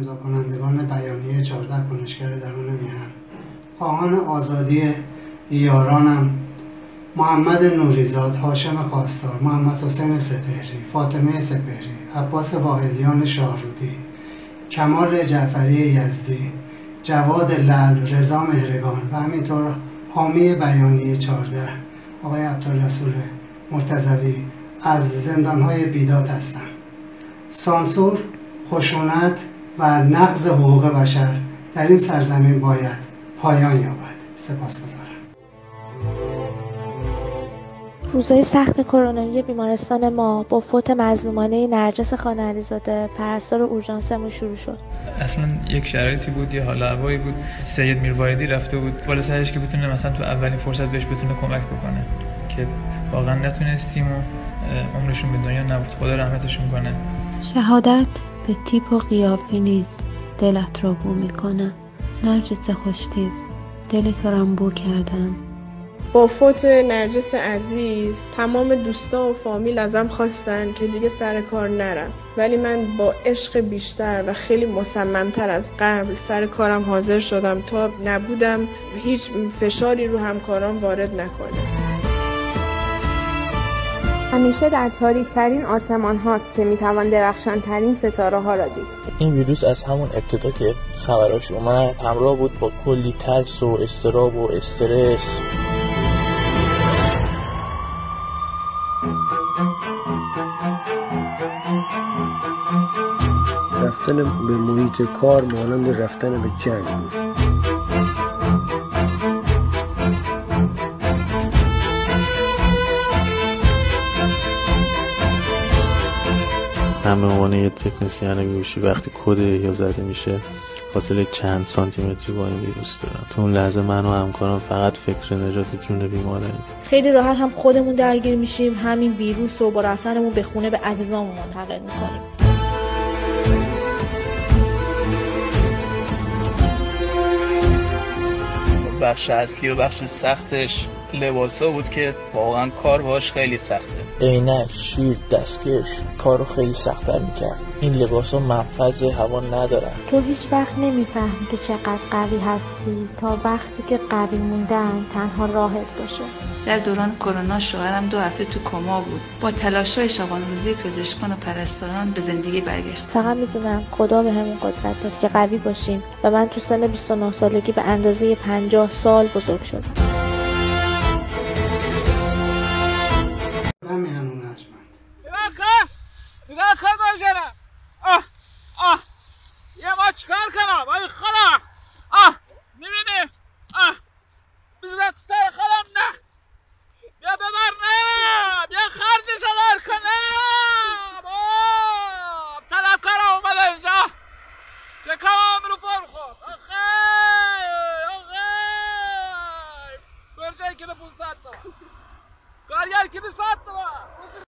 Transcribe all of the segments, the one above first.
امضا کنندگان بیانیه 14 کنشگر درون میهن خواهان آزادی یارانم محمد نوریزاد، هاشم خواستار، محمد حسین سپهری، فاطمه سپهری، عباس واحدیان شاهرودی، کمال جعفری یزدی، جواد لل، رضا مهرگان و همینطور حامی بیانیه 14 آقای عبدالرسول مرتضوی از زندانهای بیداد هستند. سانسور، خشونت و نقض حقوق بشر در این سرزمین باید پایان یابد. سپاسگزارم. روزهای سخت کرونایی بیمارستان ما با فوت مظلومانه نرجس خانه علیزاده پرستار اورژانسمون شروع شد. اصلا یک شرایطی بود یه حال هوایی بود. سید میروایدی رفته بود بالا سرش که بتونه مثلا تو اولین فرصت بهش بتونه کمک بکنه که واقعا نتونستیم و عمرشون به دنیا نبود. خدا رحمتشون کنه. شهادت؟ به تیپ و قیافه نیست. دلت را بو می‌کنه نرجس خوشتیب. دل تو بو کردم. با فوت نرجس عزیز تمام دوستا و فامیل ازم خواستن که دیگه سر کار نرم. ولی من با عشق بیشتر و خیلی مصممتر از قبل سر کارم حاضر شدم تا نبودم هیچ فشاری رو همکاران وارد نکنه همیشه در تاریکترین آسمان هاست که می‌توان درخشان ترین ستاره ها را دید. این ویروس از همون ابتدا که خبراش اومد همراه بود با کلی ترس و استراب و استرس. رفتن به محیط کار مانند رفتن به جنگ بود. همه عنوان یه تکنسیان گوشی وقتی کد یا زده میشه فاصله چند سانتی متری با این ویروس دارم تو اون لحظه من و همکارم فقط فکر نجات جون بیماره خیلی راحت هم خودمون درگیر میشیم همین ویروس رو با رفتنمون به خونه به عزیزامون منتقل می‌کنیم. بخش اصلی و بخش سختش لباسا بود که واقعا کار باش خیلی سخته. عینک شیر دستکش کارو خیلی سختتر می‌کرد. این لباس ها منفذ هوا ندارن. تو هیچ وقت نمی‌فهمی که چقدر قوی هستی تا وقتی که قوی موندن تنها راحت باشه. در دوران کرونا شوهرم دو هفته تو کما بود. با تلاش های شبان روزی پزشکان و پرستاران به زندگی برگشت. فقط می‌دونم خدا به همون قدرت داد که قوی باشیم و من تو سن 29 سالگی به اندازه 50 سال بزرگ شدم. آه آه یه ما چکار کنم آی خدا آه می‌بینی آه بزن تو سر خودم نه بیا ببر نه بیا خرجش در کنه طلب کارم اومده اینجا چه کام رو فرم خود آخه آخه برجای کنه پول ساعت تو کارگر کنه ساعت تو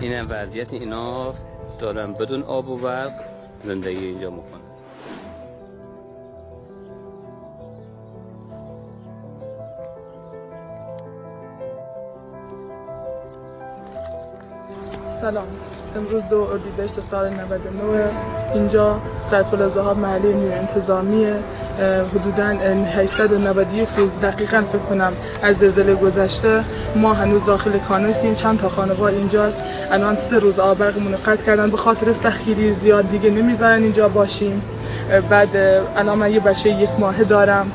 این وضعیت اینا. دارن بدون آب و برق زندگی اینجا می‌کنن سلام. امروز دو اردیبهشت سال 99 اینجا در ذهاب محلی نیو انتظامیه. حدودا 891 روز دقیقا فکر کنم از زلزله گذشته. ما هنوز داخل کانستیم چند تا خانوار اینجاست. الان سه روز آبرقمون قطع کردن. به خاطر سخیری زیاد دیگه نمی‌ذارن اینجا باشیم. بعد الان من یه بچه یک ماهه دارم.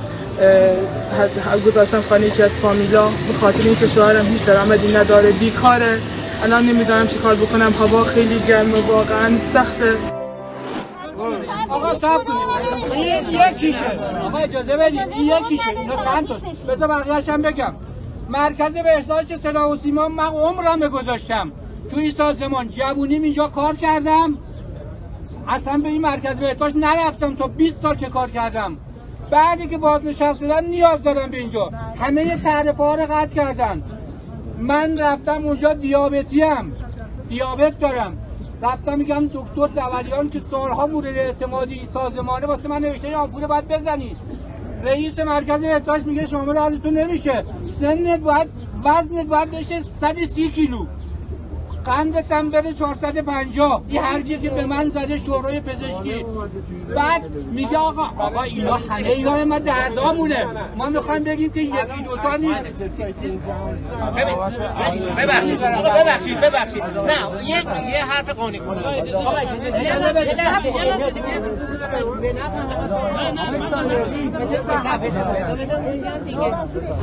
گذاشتم خانه یکی از فامیلا. به خاطر اینکه شوهرم هیچ درآمدی نداره. بیکاره. الان نمی‌دونم چی کار بکنم. هوا خیلی گرمه واقعا سخته. آقا سب کنید این یکیشه. آقا اجازه بدید این یکیشه. اینا چند تا؟ بذار بقیه‌اش هم بگم. مرکز بهداشت صدا و سیما من عمرم گذاشتم. تو این سازمان جوونیم اینجا کار کردم. اصلا به این مرکز بهداشت نرفتم تا 20 سال که کار کردم. بعدی که بازنشست شدن نیاز دارم به اینجا. همه تعرفه ها رو قطع کردن. من رفتم اونجا دیابتی هم دیابت دارم. رفتم میگم دکتر دولیان که سالها مورد اعتمادی سازمانه واسه من نوشته این آمپول باید بزنید. رئیس مرکز بهداشت میگه شامل حالتون نمیشه. سنت باید وزنت باید بشه 130 کیلو. قندت هم بره 450 این هرچی که به من زده شورای پزشکی. بعد میگه آقا آقا اینا همه اینا ما دردامونه. ما می‌خوایم بگیم که یکی دوتا نیست. ببخشید. ببخشید ببخشید. نه یه یه حرف قانونی کنه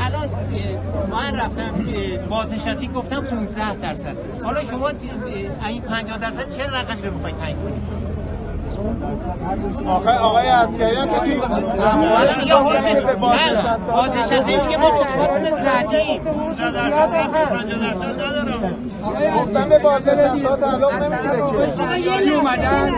الان من رفتم بازنشستی گفتم 15 درصد. حالا شما این 50 درصد چه رقمی رو می‌خواید تعیین کنید آقای آقای عسکریان که توی حالا میگه حکم بازنشستی میگه ما حکماتون زدیم گفتم به بازنشستا تعلق نمی‌گیره که. اومدن